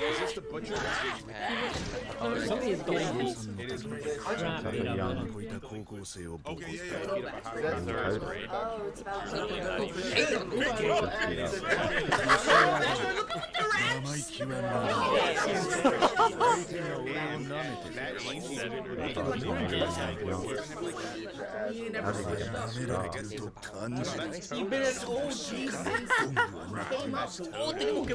Is this the butcher? Somebody is getting this Is crap that beat the out young of them. Okay, yeah, yeah. Oh, it's about How did he get that star? You've been an OG Oh, tenemos que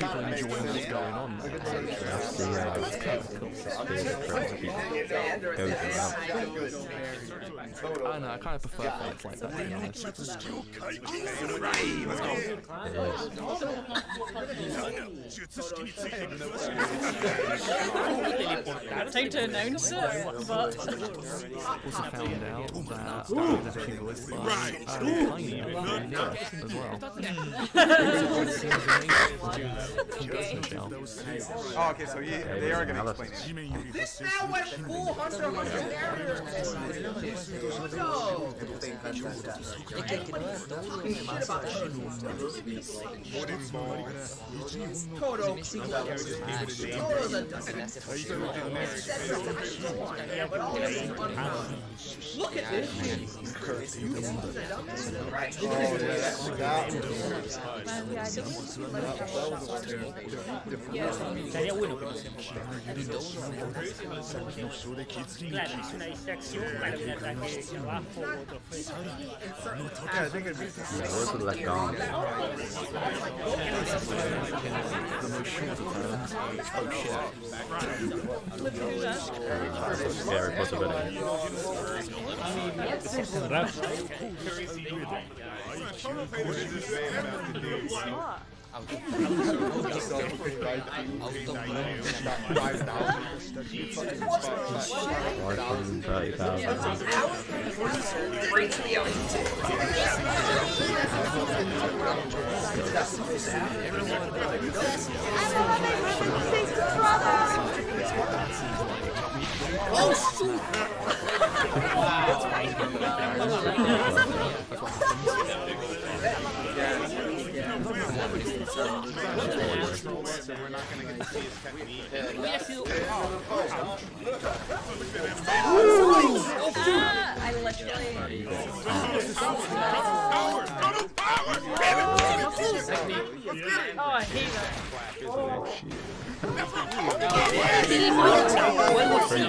y la pregunta. People enjoying what's going on. That's the uh, spear for people. Goes around. I know, I kind of prefer fights like that, to be honest. Time to announce it, but Also found out that there's a few voice by uh, Tiny from Nira as well. Michelle. Oh, okay, so yeah, they are gonna explain it. This now went full Hunter x Hunter narrator. Yo! Todo. Todo the Look at this. Estaría bueno que no se Claro, es una distracción para un ataque de abajo u otro frente. Yeah, I I literally. Oh, I hate that. Literally said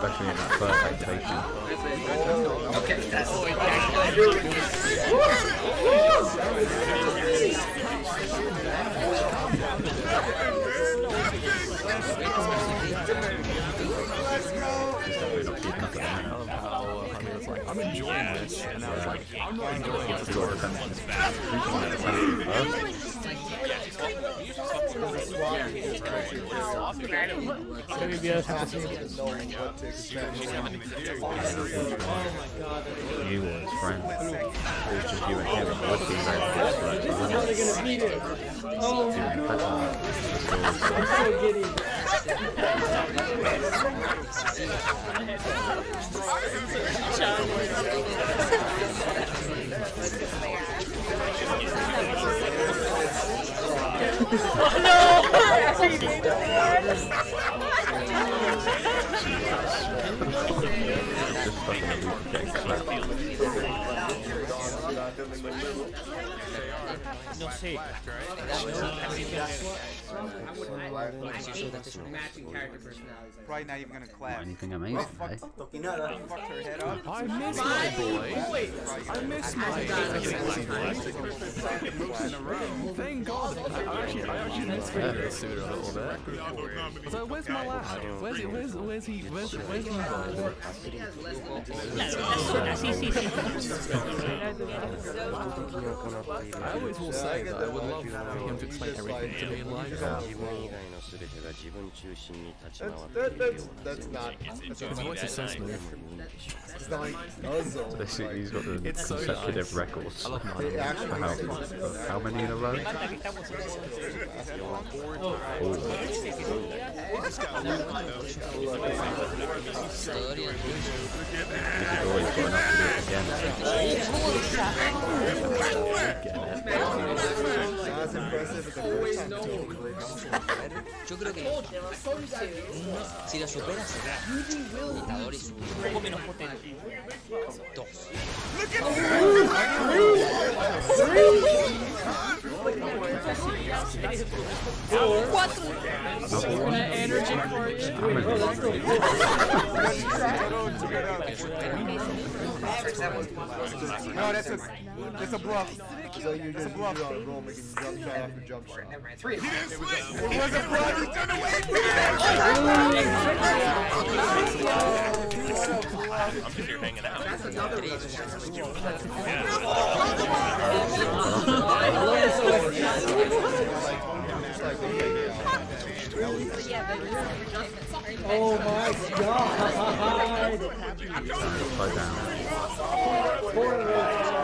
Especially in that first activation. He's definitely not keeping up at the I minute. Uh, love how I mean, it's like, I'm enjoying this, and now it's like, I'm not enjoying He's it. got attention. Who's on that attention first? Maybe I have to You his friend. It was just you and him. Be very pissed for that to. They're gonna beat it. Oh, Even better. I'm so giddy. Oh no! Just stuck in a loop of getting clapped. No sé. Probably not even gonna clap. Anything amazing, eh? Fucked her head up. I miss my boy. I miss my Thank God. I. So where's my lad? Where's, where's, where's he? Where's, where's my lad? I always will say that I would love for him to explain everything to me in life. That's, that's, that's not. His voice is so smooth. It's like he's got the consecutive records. How many in a row? He's always got enough to do it again. not as impressive as the first time. Yo creo que si la supera será Dictador y su Un poco menos potente. dos. No, that's a that's a bluff. So you just you on a roll, making jump shot after jump shot. It was a bluff. He turned away. Oh my god! Upside down. They broke through. They broke through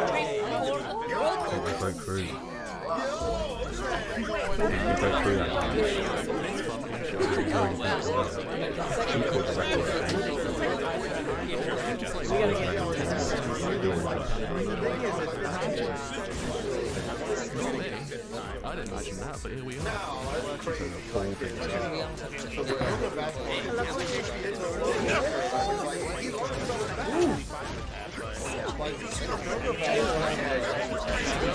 that beat the- He called the record. I didn't imagine that, but here we are.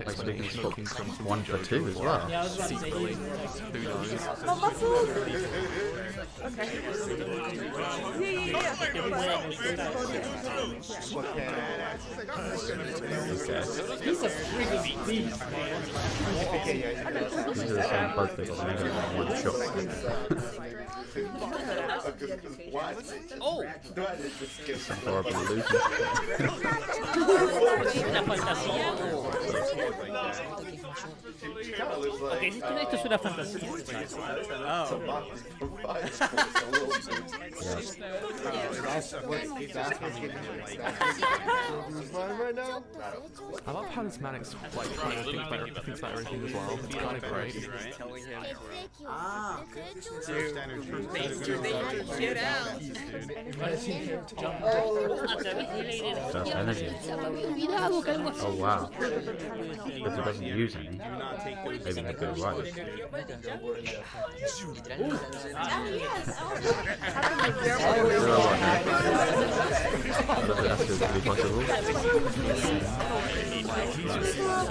explanation of of King's Crimson one for two as well. Yeah, I was about to say. Secretly, who knows? Okay. He's a freaking beast, man. These are the same bugs they got mega in one shot. ¡Oh! Horrible illusion. Una fantasía. Ok, esto, esto es una fantasía. That's what that's what's getting Who's mine right now? I love how this Maddox like kind of thinks about, thinks about everything as well. It's kind of great. A través de la idea. Just energy. Oh wow. But it doesn't use any. apparently. Do not take those Maybe they could right. I don't think that's going to be possible.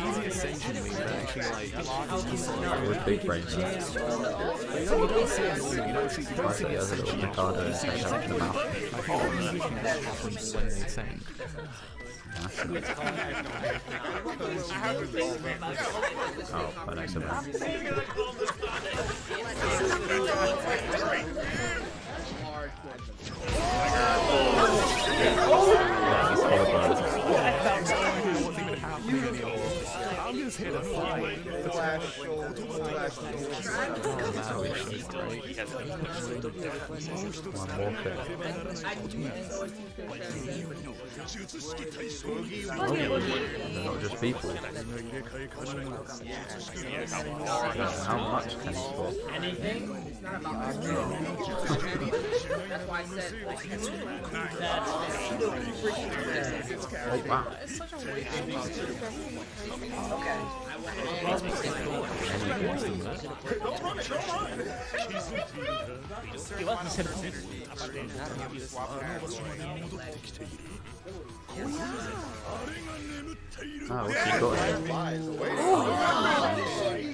He's essentially actually like. With big brain cells. You don't, you don't see it normally. You don't see. You don't I see think it has a little Ricardo head out in the mouth. I think usually that Tuba, not just people. How much can he score? Oh wow. Que vas a hacer tú? Aparte de what's he got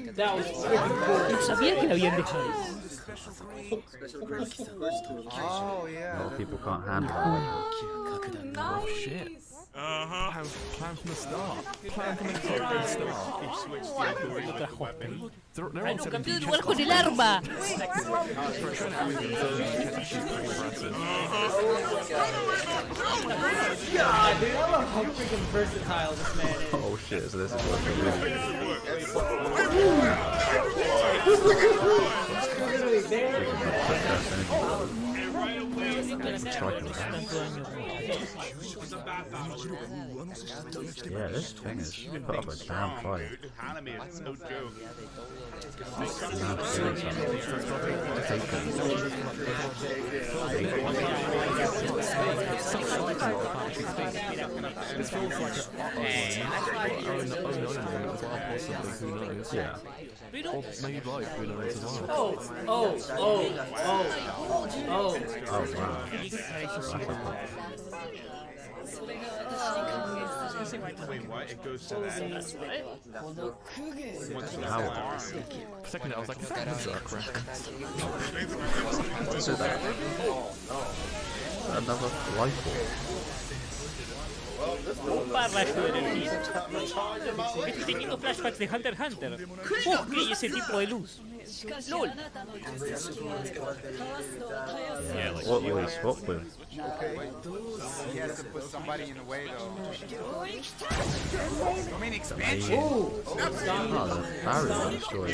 here? No sabía que la habían dejado. Oh A lot of people can't handle it. Oh shit. Plan, plan from the start. Plan from the fucking start. They're, they're Ay, on no, 17 cambió de chest lugar con el arma. For a trend everything, so she's pretty aggressive. God, dude, I love how freaking versatile this man is. Oh shit, so this is what they're doing. Literally there. Striking down. Yeah, this thing is put up a damn fight. Hanami is no joke. Now doing something. This feels like a uh-oh. Oh, no, oh, no, no, as well, possibly. Who knows? Yeah. Or maybe like, who knows as well. Oh, oh, oh, oh, oh. Oh wow. Wait, what? It goes to that. How? For a second, I was like, is that a Berserk reference? What is that? Another life form. Un parracho de energía. Estoy teniendo flashbacks de Hunter x Hunter. ¡Oh, qué ese tipo de luz! ¡Lol! What to put somebody in the way though. I mean, expansion. Oh, the barrier destroyed.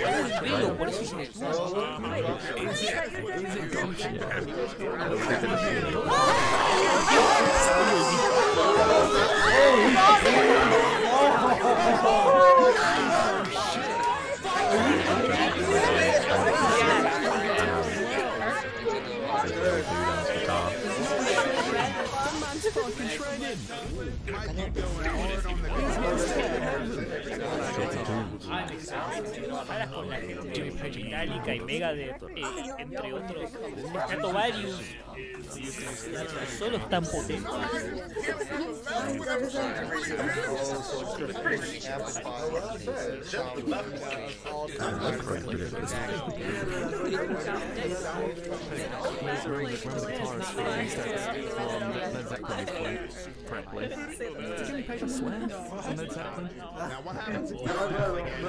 Mike, you going hard on the Ah, en con de entre otros, tanto varios, solo tan potentes. It's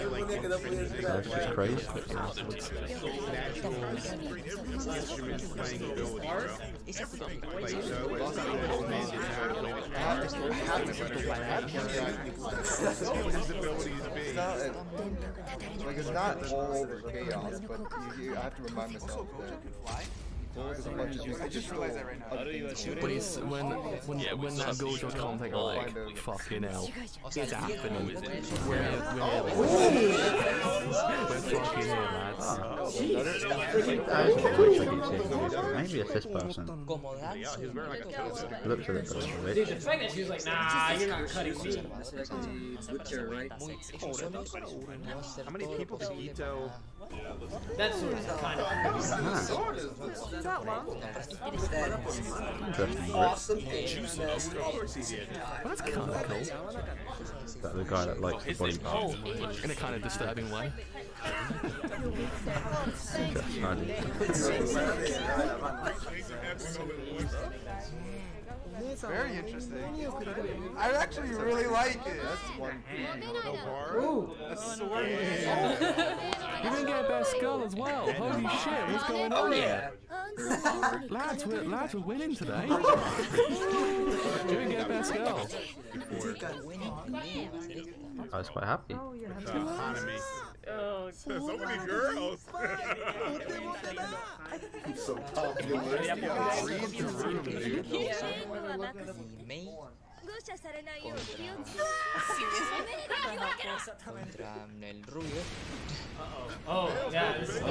not, like it's not all over chaos, but you, you, I have to remind myself that as much as you I just realized that right now. When, it's, when, when, when that goes your contact, you're like, fucking hell, it's happening. We're, we're, we're fucking here, lads. Maybe a fifth person. Como danza. Looks a bit better Dude, the rich. fact that she was like, nah, you're not cutting me. How many people did Ito? That's kind of. Interesting. Awesome Well, that's kind of cool. That the guy that likes the body part. In a kind of disturbing way. Interesting. Very interesting. I actually really like it. That's one Ooh. You didn't get a best girl as well. Holy shit, what's going on oh, here? Lads, we're, lads, we're winning today. you didn't get best girl. I was quite happy. Economy. Uh, so many girls. so popular. Read the room, dude. メイン誤射されないよう気をつけて contra el rubio. Oh, yeah. This is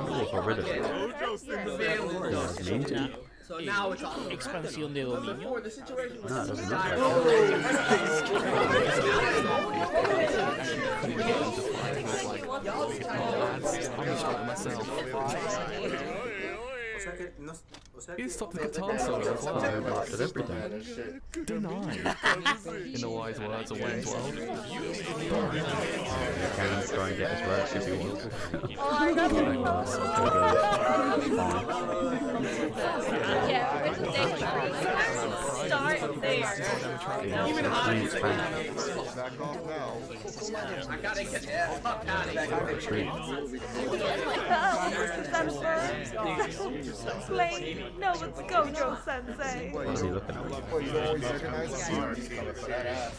Oh, got rid of it. Yeah, ninja. So now it's all Expansión de dominio. No, it doesn't look like Lads, I'm destroying myself. He stopped the guitar solo as well. it. Did everything. Denied. In the wise words of Wayne's World. He can try and get his works if he wants. Like, well, so. Yeah, we're just start there. Even high. Back off now. I gotta get the fuck out of here. No, it's Gojo Sensei. What is he looking at? Well, you always recognize the series color for that ass.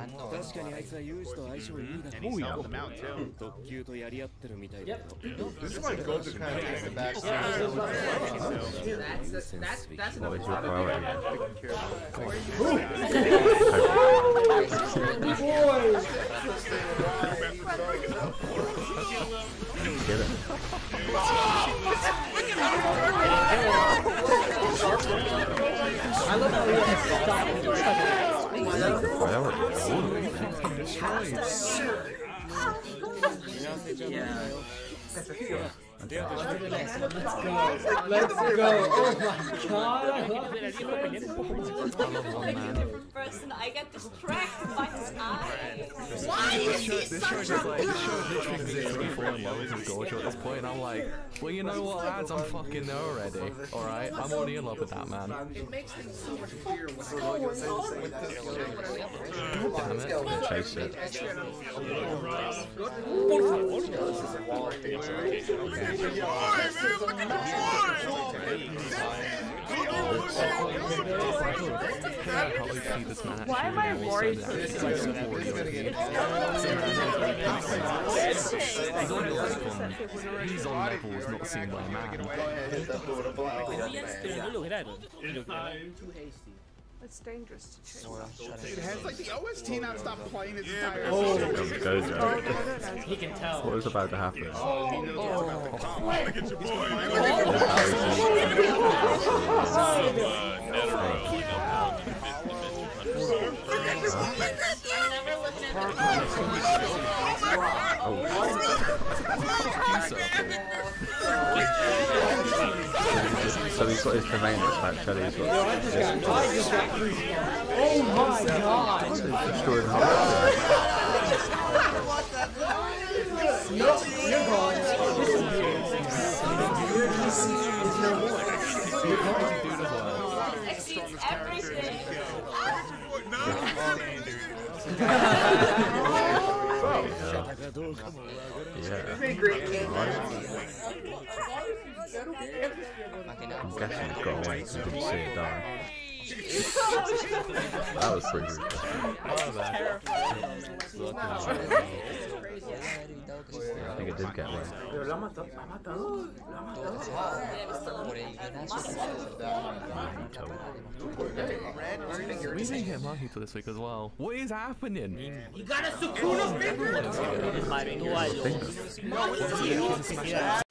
Obviamente si lo haces con cara guapa, va a ser el cubano. And he helped them out too. This is why Gojo kind of takes the back seat. That's, that's, that's, that's an What is your priority? Get it. I love how he has stopped. 哎呀，太刺激了！Priority. Let's go. Oh my god. I love one man. Different person. I get distracted by his eyes. This show, this show is like, this show literally exists to be falling in love with Gojo at this point, and I'm like, well, you know what, lads, I'm fucking there already. Alright, I'm already in love with that man. God damn it. Chase it. I can't wait to see this man Why am I worried for this? He's on. He's on levels not seen by man. Pero no lograron. Lo que- It's dangerous to chase. Dude, has like the OST not stopped playing his entire Comes Oh, Gojo. no, no, no. He can tell. What was about to happen? So he's got his conveyance back, so he's got I just got creeped. Oh my god. destroyed the whole No, you're gone. Exceeds everything. Ah! Yeah. I'm guessing he's got away because he didn't see it die. That was pretty rude. Oh. I think it did get one. We didn't get Mahito this week as well. What is happening? You got a Sukuna finger! Mató a los.